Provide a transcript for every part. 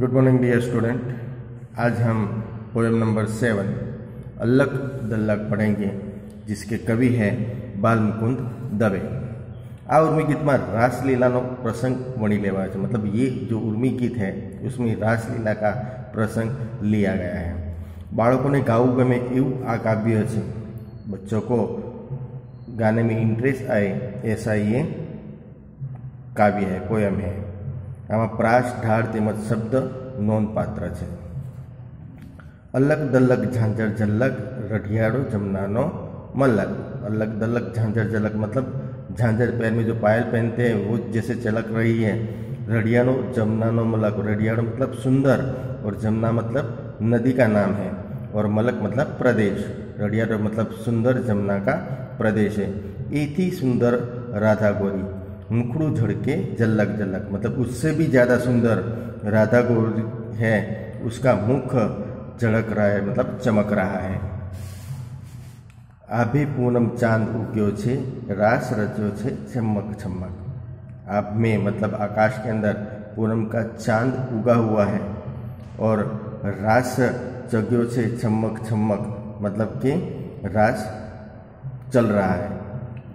Good morning dear student आज हम poem number seven अल्लक दल्लक पढ़ेंगे जिसके कवि है બાલ મુકુંદ દવે આ ઉર્મી ગીતમાં રાસલીલાનો પ્રસંગ વણી લેવાયો છે मतलब ये जो उर्मी गीत है उसमें रासलीला का प्रसंग लिया गया है બાળકોને ગાવું ગમે એવું આ કાવ્ય છે बच्चों को गाने में इंटरेस्ट आए ऐसा ये કાવ્ય है પોયમ है આમાં પ્રાસ ઢાળ તેમજ શબ્દ નોંધપાત્ર છે અલગ દલગ ઝાંઝર ઝલક રઢિયાળો જમનાનો मल्लक अलग दलक झांझर झलक मतलब झांझर पैर में जो पायल पहनते हैं वो जैसे चलक रही है रडियानो जमुनानो मलक रडियानो मतलब सुंदर और जमुना मतलब नदी का नाम है और मलक मतलब प्रदेश रडियानो मतलब सुंदर जमुना का प्रदेश है एक ही सुंदर राधा गोरी मुखड़ू झड़के जलक जलक मतलब उससे भी ज़्यादा सुंदर राधा गोरी है उसका मुख झड़क रहा है मतलब चमक रहा है આભે પૂનમ ચાંદ ઉગ્યો છે रास रचो छे चमक चमक आप में मतलब आकाश के अंदर पूनम का चांद उगा हुआ है और रास जग्यो छे चमक चमक मतलब कि रास चल रहा है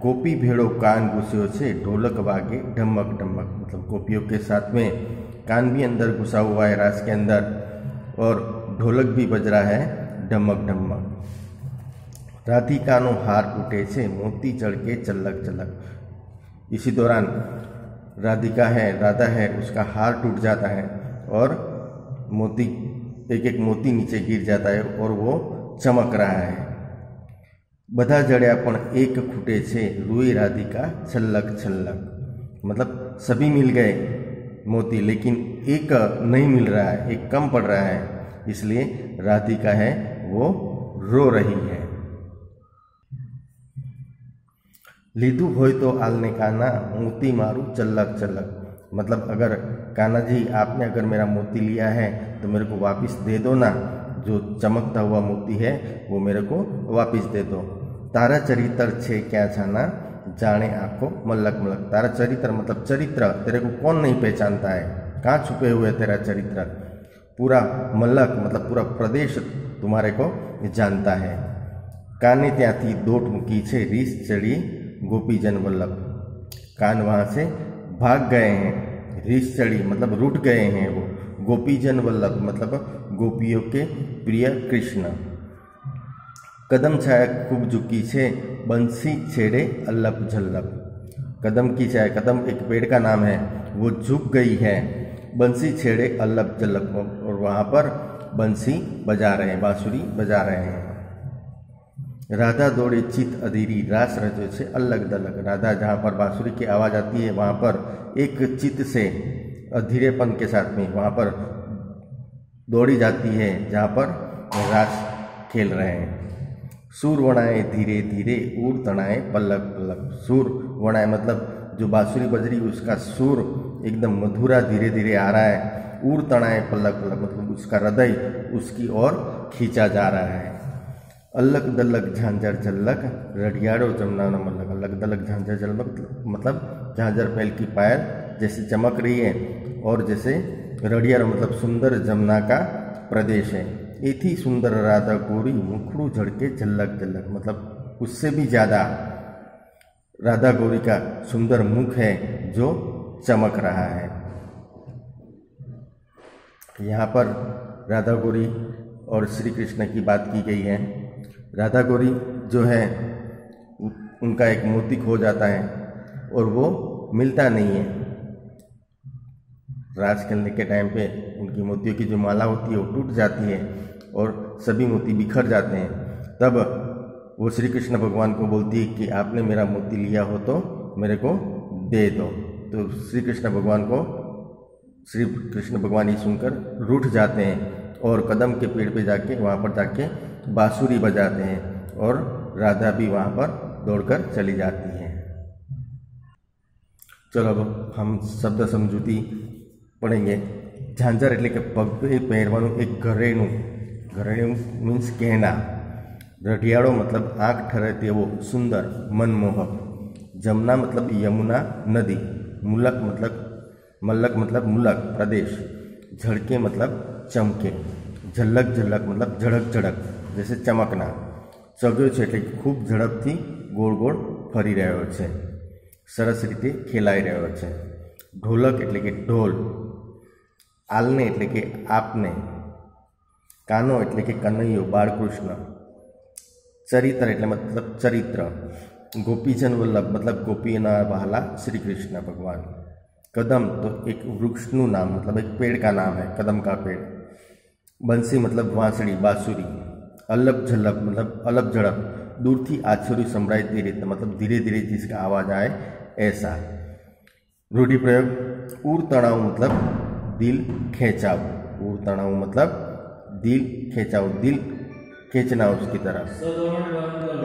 गोपी भेड़ो कान घुस्यो छे, ढोलक वागे ढमक ढमक मतलब गोपियों के साथ में कान भी अंदर घुसा हुआ है, रास के अंदर। और ढोलक भी बज रहा है ढमक ढमक हार टूटे से मोती चढ़ के चलक चलक इसी दौरान राधिका है, राधा है, उसका हार टूट जाता है और मोती एक एक मोती नीचे गिर जाता है और वो चमक रहा है। બધા જડ્યા પણ એક ખૂટે છે રૂઈ રાધિકા છલ્લક છલ્લક मतलब सभी मिल गए मोती लेकिन एक नहीं मिल रहा है एक कम पड़ रहा है इसलिए राधिका है वो रो रही है લીધું હોય તો આલને કાના મોતી મારું चलक चलक मतलब अगर काना जी आपने अगर मेरा मोती लिया है तो मेरे को वापस दे दो ना जो चमकता हुआ मोती है वो मेरे को वापस दे दो तारा चरित्र छे क्या छाना जाने आंखों मलक मलक तारा चरित्र मतलब चरित्र तेरे को कौन नहीं पहचानता है कहाँ छुपे हुए तेरा चरित्र पूरा मलक मतलब पूरा प्रदेश तुम्हारे को जानता है काने ત્યાંથી દોટ મૂકી છે રીસ ચડી गोपीजन वल्लभ कान वहाँ से भाग गए हैं रीस चढ़ी मतलब रूट गए हैं वो गोपीजन वल्लभ मतलब गोपियों के प्रिय कृष्ण कदम छाया खूब झुकी छे, बंसी छेड़े अल्लभ झल्लभ कदम की छाया, कदम एक पेड़ का नाम है, वो झुक गई है। बंसी छेड़े अल्लभ जल्लभ और वहाँ पर बंसी बजा रहे हैं, बांसुरी बजा रहे हैं। राधा दौड़े चित अधीरी, रास रचो से अलग दलग। राधा जहाँ पर बांसुरी की आवाज़ आती है, वहाँ पर एक चित से अधीरेपन के साथ में वहाँ पर दौड़ी जाती है, जहाँ पर रास खेल रहे हैं। सूर वणाए धीरे धीरे, ऊर तणाए पल्लक पल्लक सूर वणाएँ मतलब जो बांसुरी बजरी उसका सूर एकदम मधुरा धीरे धीरे आ रहा है। ऊर तणाए पल्लक पल्लक मतलब उसका हृदय उसकी ओर खींचा जा रहा है। अलग दलग झांझर झलक, रडियाड़ो जमुना मलक अलग दलग झांझर झलक मतलब झांझर पैल की पायल जैसे चमक रही है और जैसे रडियाड़ो मतलब सुंदर जमुना का प्रदेश है। ही सुंदर राधा गोरी मुखड़ू झड़के झलक झलक मतलब उससे भी ज़्यादा राधा गौरी का सुंदर मुख है जो चमक रहा है। यहाँ पर राधा गौरी और श्री कृष्ण की बात की गई है। राधा गौरी जो है, उनका एक मोती खो जाता है और वो मिलता नहीं है। राज खेलने के टाइम पे उनकी मोतियों की जो माला होती है, वो टूट जाती है। और सभी मोती बिखर जाते हैं। तब वो श्री कृष्ण भगवान को बोलती है कि आपने मेरा मोती लिया हो तो मेरे को दे दो। तो श्री कृष्ण भगवान को श्री कृष्ण भगवान ही सुनकर रूठ जाते हैं और कदम के पेड़ पे जाके, वहाँ पर जाके बाँसुरी बजाते हैं और राधा भी वहाँ पर दौड़कर चली जाती है। चलो हम शब्द समझूती પડેંગે झांझर એટલે કે पग પહેરવાનું एक ઘરેણું ઘરડિયું મીન્સ કેના રઢિયાળો મતલબ આંખ ઠરે તેવો સુંદર મનમોહક. જમના મતલબ યમુના નદી. મુલક મતલબ મલક મતલબ મુલક, પ્રદેશ. ઝળકે મતલબ ચમકે. ઝલક ઝલક મતલબ ઝડક ઝડક જૈસે ચમકના. ચગ્યો છે એટલે ખૂબ ઝડપથી ગોળ ગોળ ફરી રહ્યો છે. સરસ રીતે ખેલાઈ રહ્યો છે. ઢોલક એટલે કે ઢોલ. આલને એટલે કે આપને. कानो एट कि कन्हैयो बाकृष्ण चरित्र एट मतलब चरित्र गोपीजन वल्लभ मतलब गोपीना वाला श्री कृष्ण भगवान कदम तो एक वृक्षनु नाम मतलब एक पेड़ का नाम है कदम का पेड़ बंसी मतलब वाँसड़ी बाँसुरी अलभ झलभ मतलब अलभ झड़प दूर थी आछुरी संभ्राय धीरे मतलब धीरे धीरे जिसका आवाज़ आए ऐसा रूढ़ी प्रयोग उर तनाव मतलब दिल खेचाव उर तनाव मतलब दिल खींचाओ दिल खींचना उसकी तरफ़